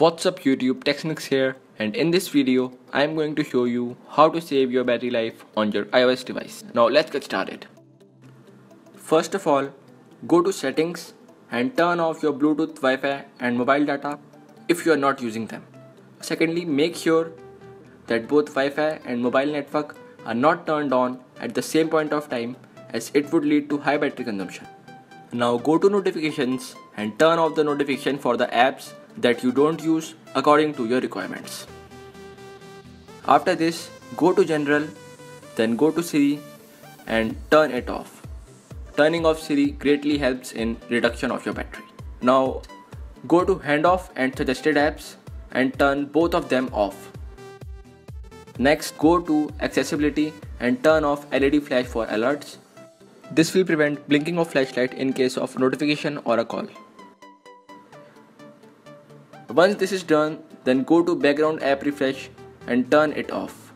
What's up YouTube, TechSnix here and in this video I am going to show you how to save your battery life on your iOS device. Now let's get started. First of all, go to settings and turn off your Bluetooth, Wi-Fi and mobile data if you are not using them. Secondly, make sure that both Wi-Fi and mobile network are not turned on at the same point of time as it would lead to high battery consumption. Now go to notifications and turn off the notification for the apps that you don't use according to your requirements. After this, go to General, then go to Siri and turn it off. Turning off Siri greatly helps in reduction of your battery. Now go to handoff and suggested apps and turn both of them off. Next go to accessibility and turn off LED flash for alerts. This will prevent blinking of flashlight in case of notification or a call. Once this is done, then go to background app refresh and turn it off.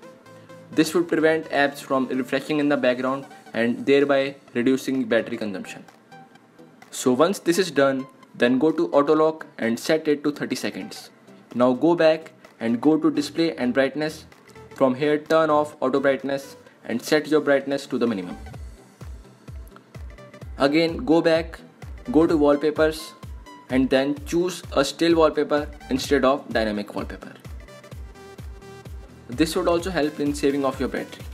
This would prevent apps from refreshing in the background and thereby reducing battery consumption. So once this is done, then go to auto lock and set it to 30 seconds. Now go back and go to display and brightness. From here turn off auto brightness and set your brightness to the minimum. Again go back, go to wallpapers and then choose a still wallpaper instead of dynamic wallpaper. This would also help in saving off your battery.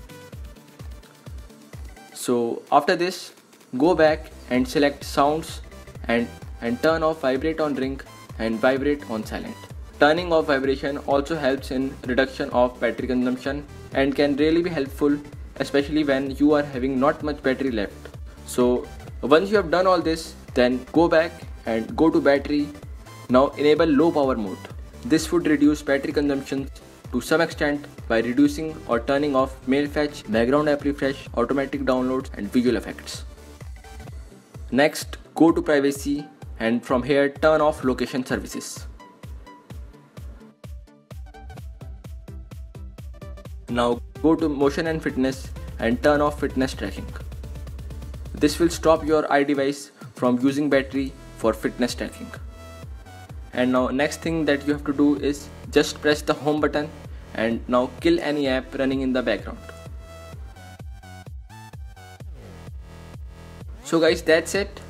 So after this, go back and select sounds and, and turn off vibrate on ring and vibrate on silent. Turning off vibration also helps in reduction of battery consumption and can really be helpful especially when you are having not much battery left. So once you have done all this, then go back and go to battery. Now enable low power mode. This would reduce battery consumption to some extent by reducing or turning off mail fetch, background app refresh, automatic downloads and visual effects. Next, go to privacy and from here turn off location services. Now go to motion and fitness and turn off fitness tracking. This will stop your iDevice from using battery for fitness tracking. And now next thing that you have to do is just press the home button and now kill any app running in the background. So guys that's it.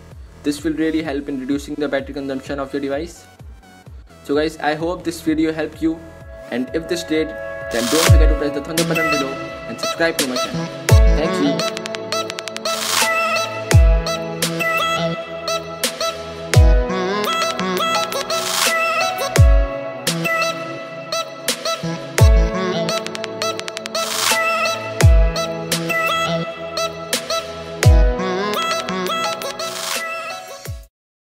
This will really help in reducing the battery consumption of your device. So guys I hope this video helped you and if this did then don't forget to press the thumbs button below and subscribe to my channel. Thank you.